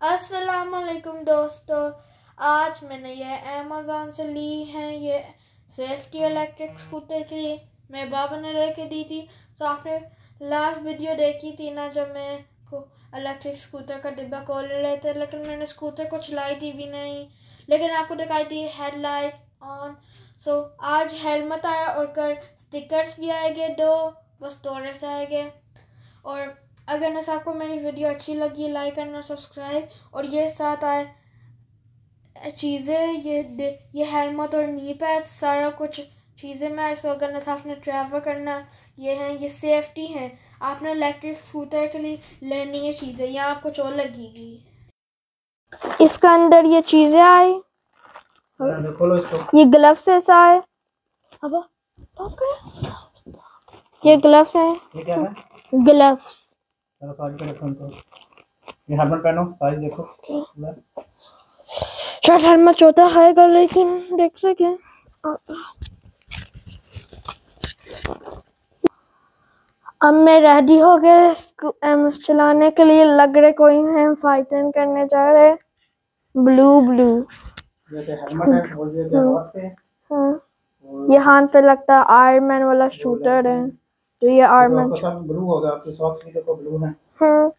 अस्सलाम वालेकुम दोस्तों। आज मैंने ये अमेज़ोन से ली हैं ये सेफ्टी इलेक्ट्रिक स्कूटर के लिए। मेरे बाबा ने लेके दी थी। तो आपने लास्ट वीडियो देखी थी ना जब मैं को इलेक्ट्रिक स्कूटर का डिब्बा खोल रहे थे, लेकिन मैंने स्कूटर को चलाई थी भी नहीं। लेकिन आपको दिखाई थी हेडलाइट ऑन सो आज हेलमेट आया और कर स्टिकर्स भी आएँगे, दो बस वो स्टोरेज आएँगे। और अगर नस आपको मेरी वीडियो अच्छी लगी लाइक करना सब्सक्राइब और ये साथ आए चीज़ें ये ये हेलमेट और नी पैड सारा कुछ चीज़ें मैं सो अगर नस आपने ट्रैवल करना ये हैं ये सेफ्टी हैं आपने इलेक्ट्रिक स्कूटर के लिए लेनी है चीज़ें यहाँ आपको चोट लगेगी? इसका अंदर ये चीज़ें आई खोलो इसको। ये ग्लव्स ऐसा आए। अब ये ग्लव्स हैं। ये ग्लव्स चलो साइज़ पे रखो इनको ये हेलमेट पहनो साइज़ देखो। शायद हेलमेट छोटा है लेकिन देख सके। अब मैं रेडी हो गए चलाने के लिए। लग रहे कोई है फाइटिंग करने जा रहे ब्लू ब्लू ये हेलमेट है हाँ। ये हाथ पे लगता है आयरन मैन वाला शूटर है। तो ये आर्मर ब्लू होगा आपके सॉक्स भी देखो ब्लू है। हाँ।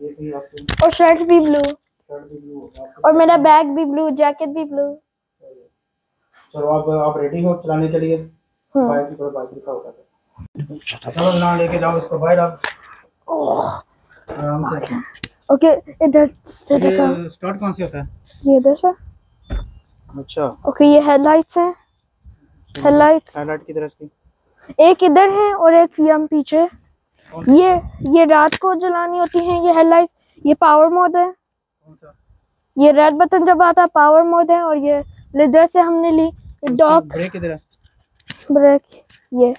ये भी आपके और शर्ट भी ब्लू शर्ट भी ब्लू होगा और मेरा बैग भी ब्लू जैकेट भी ब्लू चलो आप आप रेडी हो चलाने के लिए? हाँ। बाइक बाइक दिखा होगा सर। चलो ना लेके जाओ इसको बाहर आप। आराम से। ओके। इधर से देखो। स्टार्ट कौन से होता है? ये इधर से। अच्छा। ओके ये हेडलाइट्स हैं। हेडलाइट्स हाईलाइट की तरह से। एक इधर है और एक यम पीछे। ये ये रात को जलानी होती है ये हेडलाइट्स ये पावर मोड है। ये रेड बटन जब आता है पावर मोड है और ये लेदर से हमने ली डॉक। ब्रेक ये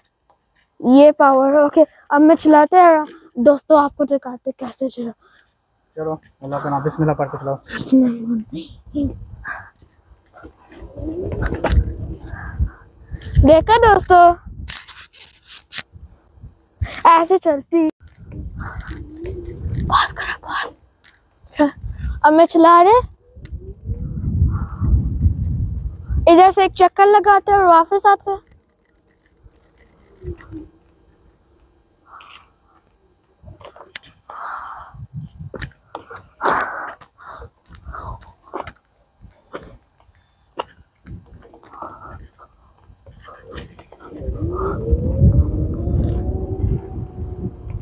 ये पावर ओके अब मैं चलाते हैं दोस्तों आपको दिखाते कैसे चला। चलो अल्लाह का नाम बिस्मिल्लाह पढ़ के चलाओ। देखा दोस्तों? ऐसे चलती? पास करो पास अब मैं चला रहे? इधर से एक चक्कर लगाते हैं और वापस आते हैं।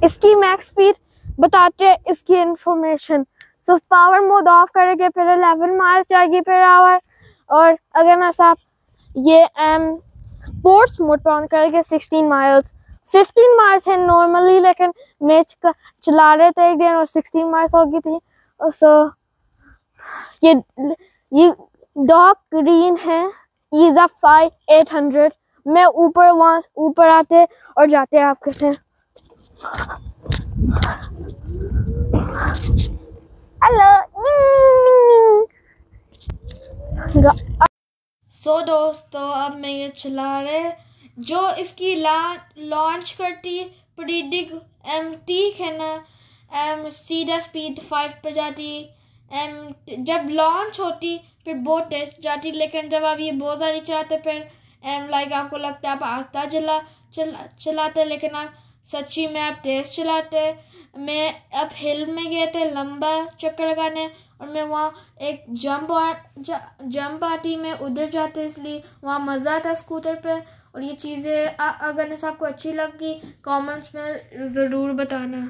इसकी मैक्स स्पीड बताते हैं इसकी इंफॉर्मेशन तो पावर मोड ऑफ़ करेंगे, फिर 11 माइल जाएगी पर आवर और अगर ना साहब, ये एम स्पोर्ट्स मोड पर ऑन करेंगे 16 माइल्स 15 माइल्स है नॉर्मली लेकिन मैच का चला रहे थे एक दिन और 16 माइल्स हो गई थी। सो ये ये डॉक ग्रीन है। ईजा फाइव एट हंड्रेड मैं ऊपर, वहाँ, ऊपर आते और जाते आपके से। हेलो सो दोस्तों, अब मैं ये चला रहे जो इसकी लॉन्च करती प्रीडिग एम ठीक है ना? एम सीधा स्पीड फाइव पे जाती एम जब लॉन्च होती, फिर बहुत टेस्ट जाती, लेकिन जब आप ये बहुत सारी चलाते, फिर एम लाइक आपको लगता है आप आस्ता चला चला, चलाते, लेकिन आप सच्ची में आप तेज़ चलाते, मैं अब हिल में गए थे लंबा चक्कर लगाने और मैं वहाँ एक जंप आ जंप आती मैं उधर जाते इसलिए वहाँ मज़ा था स्कूटर पे और ये चीज़ें अगर आपको अच्छी लगी, कमेंट्स में ज़रूर बताना।